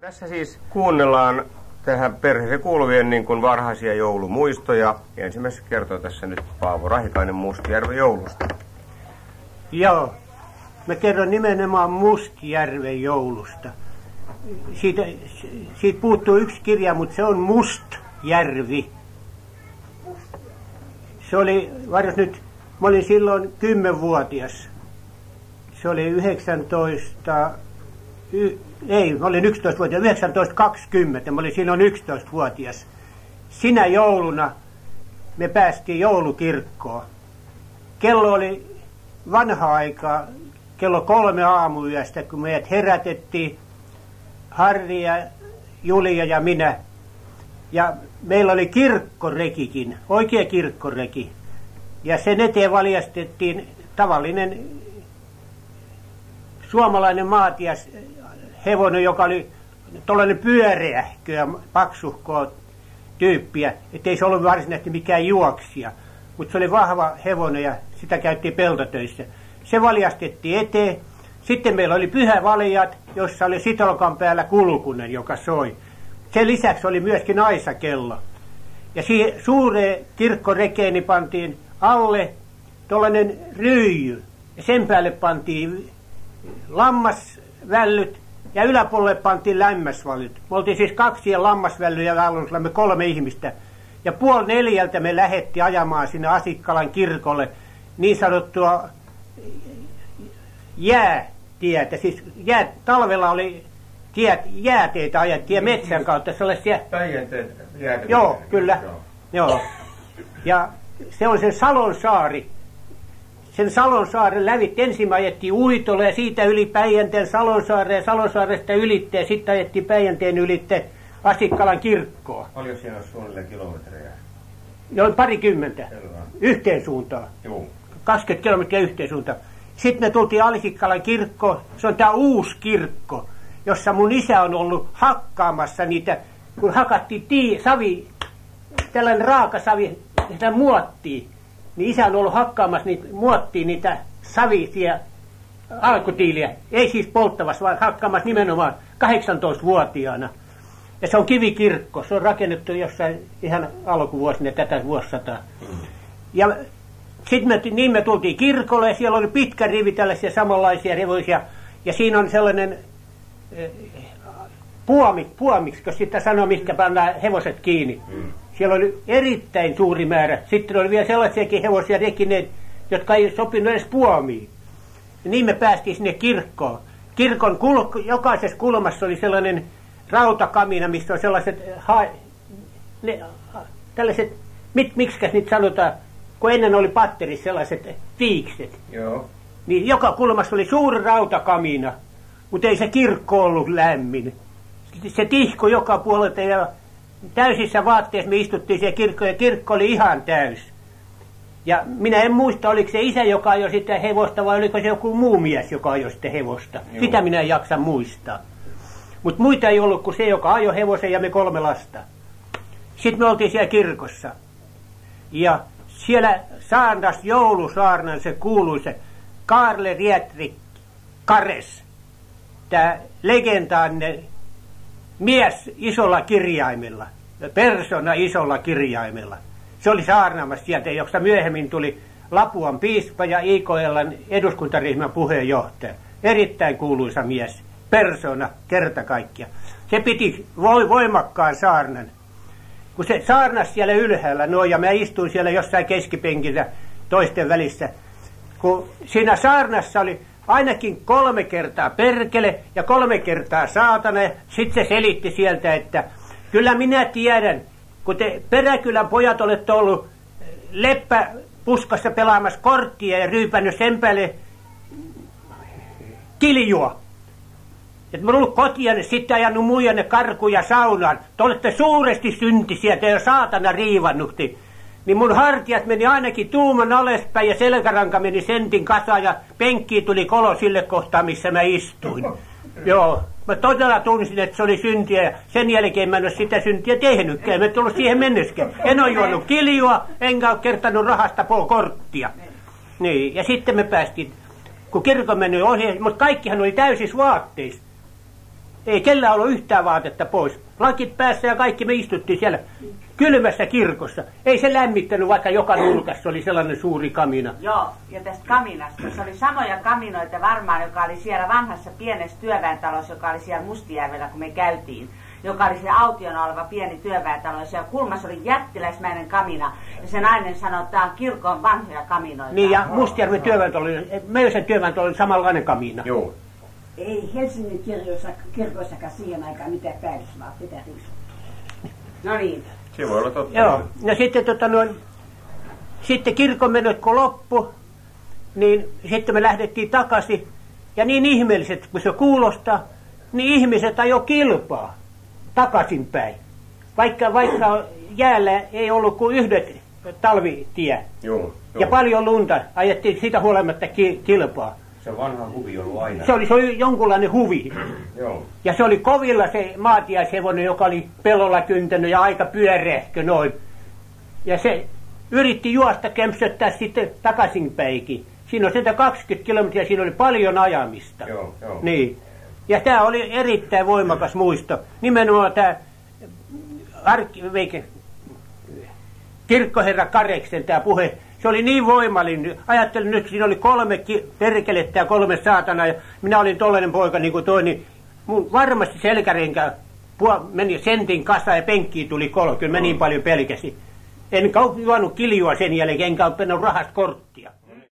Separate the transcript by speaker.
Speaker 1: Tässä siis kuunnellaan tähän perheeseen kuuluvien niin kuin varhaisia joulumuistoja. Ja kertoo tässä nyt Paavo Rahikainen Mustijärven joulusta.
Speaker 2: Joo. Mä kerron nimenomaan Mustjärven joulusta. Siitä, siitä puuttuu yksi kirja, mutta se on Mustjärvi. Se oli, varjos nyt, mä olin silloin kymmenvuotias. Se oli 19, ei, mä olin 11-vuotias, 1920, mä olin silloin 11-vuotias. Sinä jouluna me päästiin joulukirkkoon. Kello oli vanha aika, kello kolme aamuyöstä, kun meidät herätettiin, Harri ja Julia ja minä. Ja meillä oli kirkkorekikin, oikea kirkkoreki. Ja sen eteen valjastettiin tavallinen suomalainen maatias hevonen, joka oli tuollainen pyöreähkö ja paksuhkoa tyyppiä, ettei se ollut varsinaisesti mikään juoksija. Mutta se oli vahva hevonen ja sitä käytti peltotöissä. Se valjastettiin eteen. Sitten meillä oli pyhävalijat, jossa oli sitolkan päällä kulkunen, joka soi. Sen lisäksi oli myöskin aisakello. Ja siihen suureen kirkkorekeeni pantiin alle tuollainen ryijy. Ja sen päälle pantiin lammasvällyt ja yläpuolelle pantiin lämmäsvalyt. Me oltiin siis kaksi lammasvällyjä ja me kolme ihmistä. Ja puoli neljältä me lähetti ajamaan sinne Asikkalan kirkolle niin sanottua jäätietä. Siis jää, talvella oli tiet, jääteitä ajettiin metsän kautta sellaisia...
Speaker 1: Päijänteet
Speaker 2: Joo, kyllä. Joo. Joo. Ja se on sen Salon saari. Sen Salon saaren lävit ensin ajettiin Uitolle ja siitä yli Päijänteen Salonsaareen ja Salonsaaresta ylitte ja sitten ajettiin Päijänteen ylitte Asikkalan kirkkoa.
Speaker 1: Paljon siinä on suunnilleen kilometrejä?
Speaker 2: Noin parikymmentä.
Speaker 1: Selvä.
Speaker 2: Yhteen suuntaan.
Speaker 1: Joo.
Speaker 2: 20 kilometriä yhteen suuntaan. Sitten me tultiin Alisikkalan kirkko. Se on tämä uusi kirkko, jossa mun isä on ollut hakkaamassa niitä, kun hakattiin tii, savi, tällainen raaka savi, sitä muottia. Niin isä on ollut hakkaamassa niitä, muottiin niitä savisia alkutiiliä. Ei siis polttavassa, vaan hakkaamassa nimenomaan 18-vuotiaana. Ja se on kivikirkko. Se on rakennettu jossain ihan alkuvuosina tätä vuosisataa. Ja sitten me, niin me tultiin kirkolle ja siellä oli pitkä rivi tällaisia samanlaisia revoisia. Ja siinä on sellainen eh, puomi, puomiksi, kun sitä sanoo, mikä pannaan hevoset kiinni.
Speaker 1: Mm.
Speaker 2: Siellä oli erittäin suuri määrä. Sitten oli vielä sellaisiakin hevosia rekineet, jotka ei sopinut edes puomiin. Ja niin me päästiin sinne kirkkoon. Kirkon kulk, jokaisessa kulmassa oli sellainen rautakamina, missä on sellaiset, ha, ne, tällaiset, mit, miksikäs niitä sanotaan, kun ennen oli patterissa sellaiset tiikset.
Speaker 1: Joo.
Speaker 2: Niin joka kulmassa oli suuri rautakamina, mutta ei se kirkko ollut lämmin. Se tihko joka puolelta ja täysissä vaatteissa me istuttiin siellä kirkko ja kirkko oli ihan täys. Ja minä en muista, oliko se isä, joka ajoi sitä hevosta vai oliko se joku muu mies, joka ajoi sitä hevosta.
Speaker 1: Joo.
Speaker 2: Sitä minä en jaksa muistaa. Mutta muita ei ollut kuin se, joka ajoi hevosen ja me kolme lasta. Sitten me oltiin siellä kirkossa. Ja siellä saarnas joulusaarnan se kuuluisa Karle Rietrik Kares. Tämä legendaarinen mies isolla kirjaimella, persona isolla kirjaimella. Se oli saarnaamassa sieltä, josta myöhemmin tuli Lapuan piispa ja IKLn eduskuntaryhmän puheenjohtaja. Erittäin kuuluisa mies, persona, kerta kaikkia. Se piti voi, voimakkaan saarnan. Kun se saarnas siellä ylhäällä, no ja mä istuin siellä jossain keskipenkillä toisten välissä. Kun siinä saarnassa oli ainakin kolme kertaa perkele ja kolme kertaa saatana. Sitten se selitti sieltä, että kyllä minä tiedän, kun te Peräkylän pojat olette ollut leppä puskassa pelaamassa korttia ja ryypännyt sen päälle kiljua. Että mä ollut kotia, niin sitten ajanut muijanne karkuja saunaan. Te olette suuresti syntisiä, te jo saatana riivannutti. Niin mun hartiat meni ainakin tuuman alaspäin ja selkäranka meni sentin kasa ja penkki tuli kolo sille kohtaa, missä mä istuin. Joo, mä todella tunsin, että se oli syntiä ja sen jälkeen mä en ole sitä syntiä tehnytkään. Mä en tullut siihen mennessäkään. En ole juonut kiljua, enkä ole kertanut rahasta po korttia. Niin, ja sitten me päästiin, kun kirkon meni ohi, mutta kaikkihan oli täysissä vaatteissa. Ei kellään ollut yhtään vaatetta pois. Lakit päässä ja kaikki me istuttiin siellä kylmässä kirkossa. Ei se lämmittänyt, vaikka joka nurkassa oli sellainen suuri kamina.
Speaker 3: Joo, ja tästä kaminasta. Se oli samoja kaminoita varmaan, joka oli siellä vanhassa pienessä työväentalossa, joka oli siellä Mustijärvellä, kun me käytiin joka oli se autiona oleva pieni työväentalo. Ja siellä kulmassa oli jättiläismäinen kamina. Ja se nainen sanoi, että tämä on kirkon vanhoja kaminoita.
Speaker 2: Niin, ja Mustijärven työväentalo, Möysen työväentalo oli samanlainen kamina.
Speaker 1: Joo.
Speaker 4: Ei Helsingin kirjoissa, kirkoissakaan siihen aikaan mitään päällysvaatteita riisuttu.
Speaker 3: No niin.
Speaker 1: Se voi olla totta.
Speaker 2: Joo, ja sitten tota noin, sitten kirkon menot kun loppu, niin sitten me lähdettiin takaisin. Ja niin ihmeelliset kun se kuulostaa, niin ihmiset ajo kilpaa takaisinpäin. Vaikka, vaikka jäällä ei ollut kuin yhdet talvitie.
Speaker 1: Joo, joo.
Speaker 2: Ja paljon lunta, ajettiin sitä huolimatta ki- kilpaa.
Speaker 1: Se vanha huvi ollut aina.
Speaker 2: Se oli, se oli jonkunlainen huvi.
Speaker 1: Joo.
Speaker 2: Ja se oli kovilla se maatiaishevonen, joka oli pelolla kyntänyt ja aika pyöreähkö noin. Ja se yritti juosta kempsöttää sitten takaisinpäikin. Siinä on 120 kilometriä, siinä oli paljon ajamista.
Speaker 1: Joo, joo.
Speaker 2: Niin. Ja tämä oli erittäin voimakas muisto. Nimenomaan tämä arkki, kirkkoherra Kareksen tämä puhe, se oli niin voimallinen. Ajattelin nyt, siinä oli kolme ki- perkelettä ja kolme saatana, ja minä olin tollainen poika niin kuin toi, niin mun varmasti selkärenkä meni sentin kasa ja penkkiin tuli kolme. Kyllä mä niin paljon pelkäsin. En juonut kiljua sen jälkeen, enkä ottanut rahasta korttia.